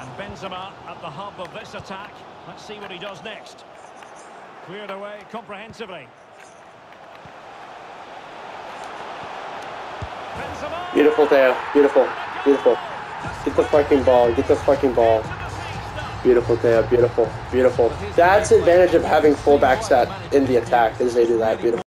And Benzema at the hub of this attack. Let's see what he does next. Cleared away comprehensively. Benzema! Beautiful, there, Beautiful. Beautiful. Get the fucking ball. Get the fucking ball. Beautiful, there, Beautiful. Beautiful. That's the advantage of having fullbacks that in the attack is they do that. Beautiful.